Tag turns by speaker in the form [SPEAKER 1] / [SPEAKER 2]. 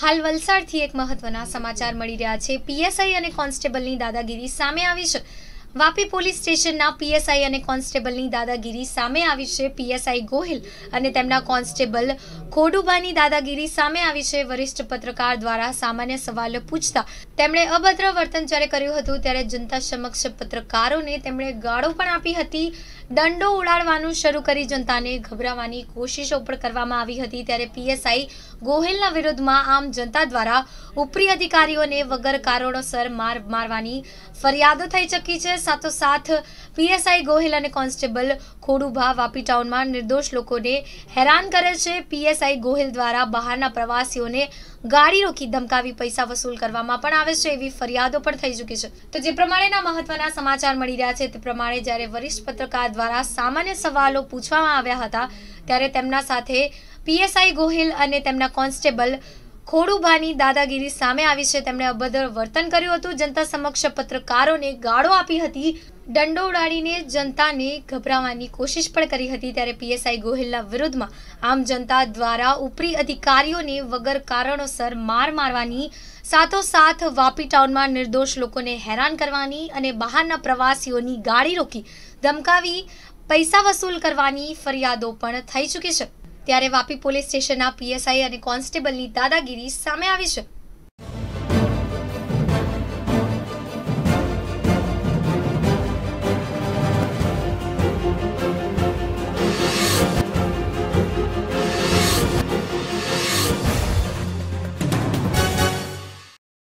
[SPEAKER 1] હાલ વલસાડથી એક મહત્વના સમાચાર મળી રહ્યા છે. પીએસઆઈ અને કોન્સ્ટેબલની દાદાગીરી સામે આવી છે. વાપી પોલીસ સ્ટેશનના પીએસઆઈ અને કોન્સ્ટેબલની દાદાગીરી સામે આવી છે. પીએસઆઈ ગોહિલ અને તેમના કોન્સ્ટેબલ ખોડુબાની દાદાગીરી સામે આવી છે. વરિષ્ઠ પત્રકાર દ્વારા સામાન્ય સવાલો પૂછતા તેમણે અભદ્ર વર્તન જ્યારે કર્યું હતું, ત્યારે જનતા સમક્ષ પત્રકારોને તેમણે ગાળો પણ આપી હતી. દંડો ઉડાડવાનું શરૂ કરી જનતાને ગભરાવવાની કોશિશો પણ કરવામાં આવી હતી. ત્યારે પીએસઆઈ ગોહિલના વિરોધમાં આમ જનતા દ્વારા ઉપરી અધિકારીઓને વગર કારણોસર માર મારવાની ફરિયાદો થઈ ચૂકી છે. સાથોસાથ પીએસઆઈ ગોહિલ અને કોન્સ્ટેબલ ખોડુભા વાપી ટાઉનમાં નિર્દોષ લોકોને હેરાન કરે છે. પીએસઆઈ ગોહિલ દ્વારા બહારના પ્રવાસીઓને ગાડી રોકી ધમકાવી પૈસા વસૂલ કરવામાં પણ આવે છે એવી ફરિયાદો પણ થઈ ચૂકી છે. તો જે પ્રમાણેના મહત્વના સમાચાર મળી રહ્યા છે તે પ્રમાણે જ્યારે વરિષ્ઠ પત્રકાર દ્વારા સામાન્ય સવાલો પૂછવામાં આવ્યા હતા, ત્યારે તેમના સાથે પીએસઆઈ ગોહિલ અને તેમના કોન્સ્ટેબલ ખોડુભાની દાદાગીરી સામે આવી છે. તેમણે અભદ્ર વર્તન કર્યું હતું. જનતા સમક્ષ પત્રકારોને ગાળો આપી હતી. દંડો ઉડાડીને જનતાને ગભરાવવાની કોશિશ પણ કરી હતી. ત્યારે પીએસઆઈ ગોહિલના વિરુદ્ધમાં આમ જનતા દ્વારા ઉપરી અધિકારીઓને વગર કારણોસર માર મારવાની, સાથોસાથ વાપી ટાઉનમાં નિર્દોષ લોકોને હેરાન કરવાની અને બહારના પ્રવાસીઓની ગાડી રોકી ધમકાવી, પૈસા વસૂલ કરવાની ફરિયાદો પણ થઈ ચૂકી છે. ત્યારે વાપી પોલીસ સ્ટેશનના પીએસઆઈ અને કોન્સ્ટેબલની દાદાગીરી સામે આવી છે.